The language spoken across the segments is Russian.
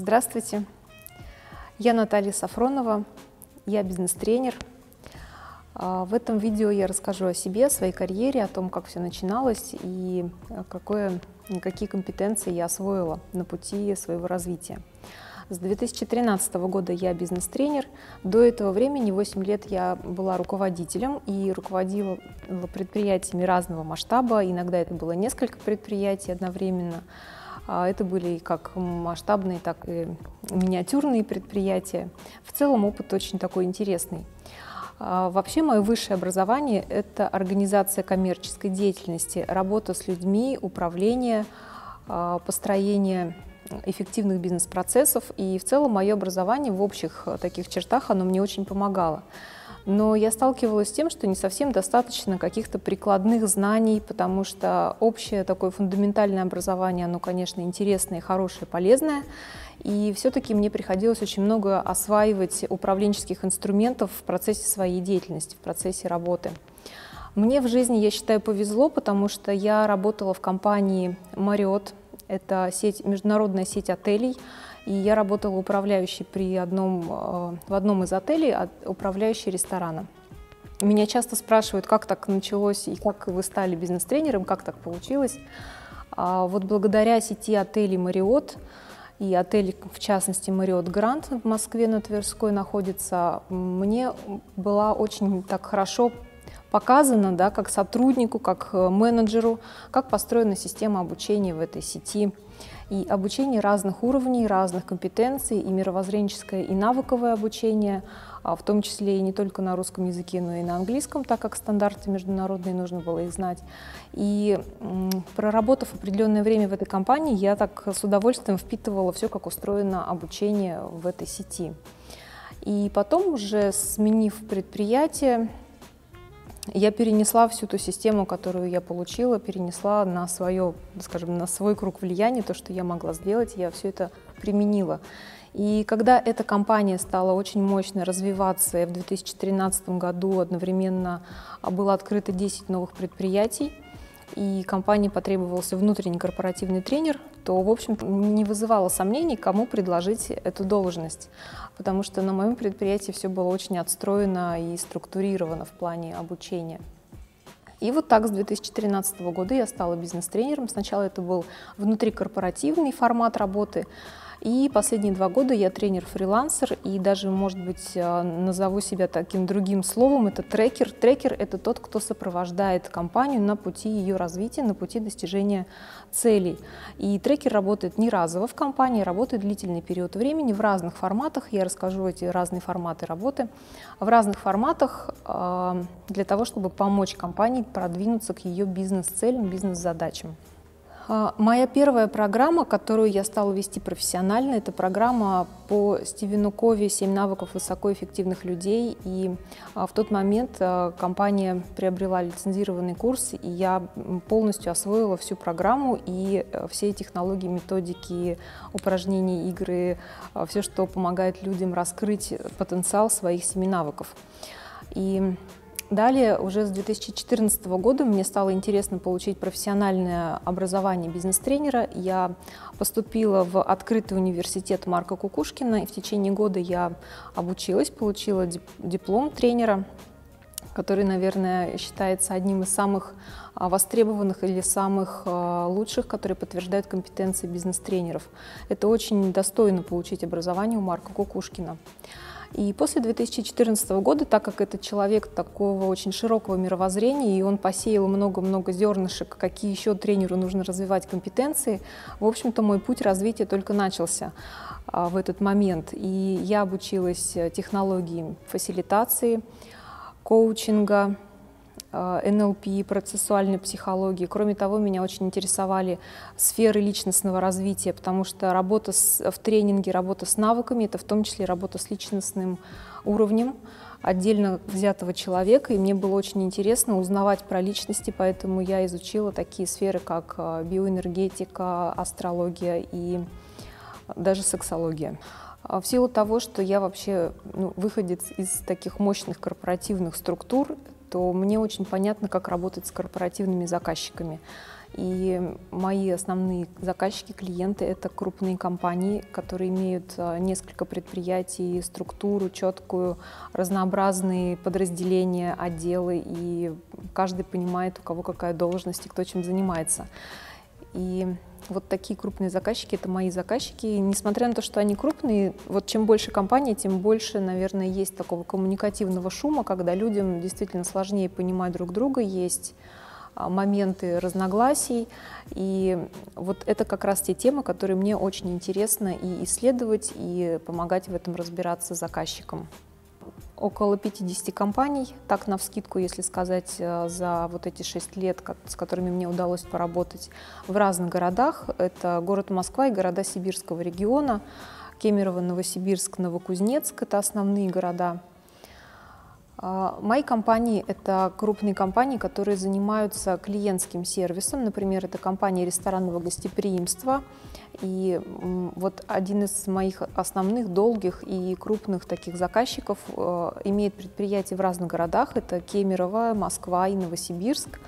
Здравствуйте, я Наталья Сафронова, я бизнес-тренер. А, в этом видео я расскажу о себе, о своей карьере, о том, как все начиналось и какое, какие компетенции я освоила на пути своего развития. С 2013 года я бизнес-тренер. До этого времени, 8 лет, я была руководителем и руководила предприятиями разного масштаба. Иногда это было несколько предприятий одновременно. А это были как масштабные, так и миниатюрные предприятия. В целом опыт очень такой интересный. А вообще мое высшее образование – это организация коммерческой деятельности, работа с людьми, управление, а, построение эффективных бизнес-процессов. И в целом мое образование в общих э, таких чертах, оно мне очень помогало. Но я сталкивалась с тем, что не совсем достаточно каких-то прикладных знаний, потому что общее такое фундаментальное образование, оно, конечно, интересное, хорошее, полезное. И все-таки мне приходилось очень много осваивать управленческих инструментов в процессе своей деятельности, в процессе работы. Мне в жизни, я считаю, повезло, потому что я работала в компании Marriott это сеть, международная сеть отелей. И я работала управляющей при одном, э, в одном из отелей, управляющей ресторана. Меня часто спрашивают, как так началось и как вы стали бизнес-тренером, как так получилось. А вот благодаря сети отелей Marriott и отель, в частности, Marriott Grand в Москве на Тверской находится, мне была очень так хорошо показано, да, как сотруднику, как э, менеджеру, как построена система обучения в этой сети. И обучение разных уровней, разных компетенций, и мировоззренческое, и навыковое обучение, а в том числе и не только на русском языке, но и на английском, так как стандарты международные, нужно было их знать. И проработав определенное время в этой компании, я так с удовольствием впитывала все, как устроено обучение в этой сети. И потом уже сменив предприятие, я перенесла всю ту систему, которую я получила, перенесла на свое, скажем, на свой круг влияния, то, что я могла сделать, я все это применила. И когда эта компания стала очень мощно развиваться, в 2013 году одновременно было открыто 10 новых предприятий, и компании потребовался внутренний корпоративный тренер, то, в общем, не вызывало сомнений, кому предложить эту должность, потому что на моем предприятии все было очень отстроено и структурировано в плане обучения. И вот так с 2013 года я стала бизнес-тренером. Сначала это был внутрикорпоративный формат работы, и последние два года я тренер-фрилансер, и даже, может быть, э, назову себя таким другим словом, это трекер. Трекер – это тот, кто сопровождает компанию на пути ее развития, на пути достижения целей. И трекер работает не разово в компании, работает длительный период времени в разных форматах. Я расскажу эти разные форматы работы. В разных форматах э, для того, чтобы помочь компании продвинуться к ее бизнес-целям, бизнес-задачам. А, моя первая программа, которую я стала вести профессионально, это программа по Стивену Кови «Семь навыков высокоэффективных людей». И а, в тот момент а, компания приобрела лицензированный курс, и я полностью освоила всю программу и все технологии, методики, упражнения, игры, все, что помогает людям раскрыть потенциал своих семи навыков. И Далее, уже с 2014 года мне стало интересно получить профессиональное образование бизнес-тренера. Я поступила в открытый университет Марка Кукушкина, и в течение года я обучилась, получила диплом тренера, который, наверное, считается одним из самых а, востребованных или самых а, лучших, которые подтверждают компетенции бизнес-тренеров. Это очень достойно получить образование у Марка Кукушкина. И после 2014 года, так как это человек такого очень широкого мировоззрения, и он посеял много-много зернышек, какие еще тренеру нужно развивать компетенции, в общем-то, мой путь развития только начался а, в этот момент. И я обучилась технологии фасилитации, коучинга, Э, НЛП, процессуальной психологии. Кроме того, меня очень интересовали сферы личностного развития, потому что работа с, в тренинге, работа с навыками, это в том числе работа с личностным уровнем отдельно взятого человека, и мне было очень интересно узнавать про личности, поэтому я изучила такие сферы, как э, биоэнергетика, астрология и даже сексология. А в силу того, что я вообще ну, выходец из таких мощных корпоративных структур, то мне очень понятно, как работать с корпоративными заказчиками. И мои основные заказчики, клиенты — это крупные компании, которые имеют а, несколько предприятий, структуру четкую, разнообразные подразделения, отделы, и каждый понимает, у кого какая должность и кто чем занимается. И вот такие крупные заказчики — это мои заказчики. И несмотря на то, что они крупные, вот чем больше компаний, тем больше, наверное, есть такого коммуникативного шума, когда людям действительно сложнее понимать друг друга, есть а, моменты разногласий. И вот это как раз те темы, которые мне очень интересно и исследовать, и помогать в этом разбираться заказчикам. Около 50 компаний, так на вскидку, если сказать, э, за вот эти 6 лет, с которыми мне удалось поработать в разных городах. Это город Москва и города Сибирского региона. Кемерово, Новосибирск, Новокузнецк – это основные города. А, мои компании — это крупные компании, которые занимаются клиентским сервисом. Например, это компания ресторанного гостеприимства. И вот один из моих основных, долгих и крупных таких заказчиков э, имеет предприятия в разных городах. Это Кемерово, Москва и Новосибирск.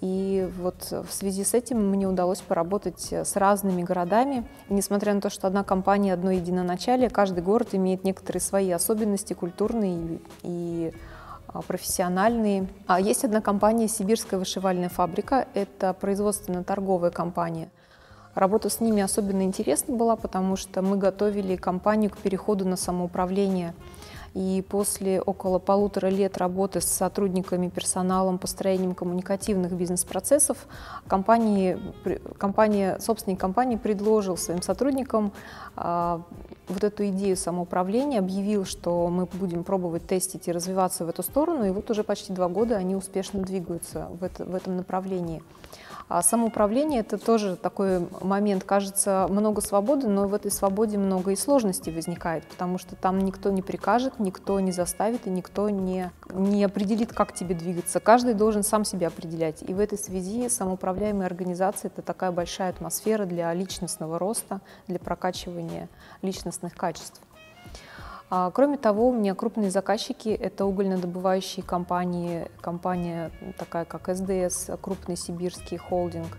И вот в связи с этим мне удалось поработать с разными городами. И несмотря на то, что одна компания, одно единоначалие, каждый город имеет некоторые свои особенности культурные и а, профессиональные. А есть одна компания «Сибирская вышивальная фабрика». Это производственно-торговая компания. Работа с ними особенно интересна была, потому что мы готовили компанию к переходу на самоуправление – и после около полутора лет работы с сотрудниками, персоналом, построением коммуникативных бизнес-процессов, компания, компания, собственник компании предложил своим сотрудникам а, вот эту идею самоуправления, объявил, что мы будем пробовать тестить и развиваться в эту сторону, и вот уже почти два года они успешно двигаются в, это, в этом направлении. А самоуправление – это тоже такой момент, кажется, много свободы, но в этой свободе много и сложностей возникает, потому что там никто не прикажет, никто не заставит и никто не, не определит, как тебе двигаться. Каждый должен сам себя определять. И в этой связи самоуправляемая организация – это такая большая атмосфера для личностного роста, для прокачивания личностных качеств. А, кроме того, у меня крупные заказчики – это угольнодобывающие компании, компания такая как СДС, крупный сибирский холдинг,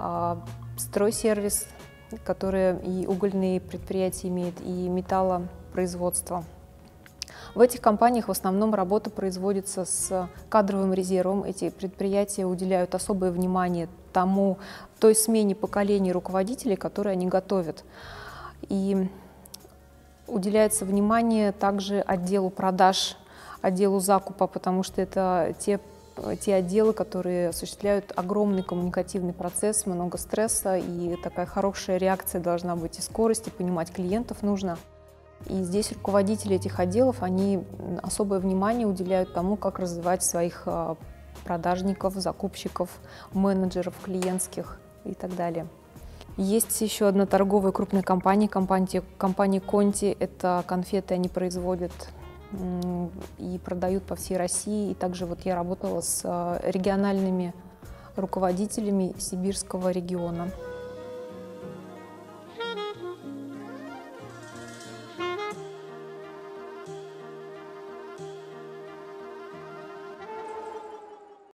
а, стройсервис, который и угольные предприятия имеет, и металлопроизводство. В этих компаниях в основном работа производится с кадровым резервом. Эти предприятия уделяют особое внимание тому, той смене поколений руководителей, которые они готовят. И уделяется внимание также отделу продаж, отделу закупа, потому что это те, те отделы, которые осуществляют огромный коммуникативный процесс, много стресса, и такая хорошая реакция должна быть, и скорость, и понимать клиентов нужно. И здесь руководители этих отделов, они особое внимание уделяют тому, как развивать своих а, продажников, закупщиков, менеджеров клиентских и так далее. Есть еще одна торговая крупная компания, компания, компания Conti. Это конфеты они производят и продают по всей России. И также вот я работала с э, региональными руководителями сибирского региона.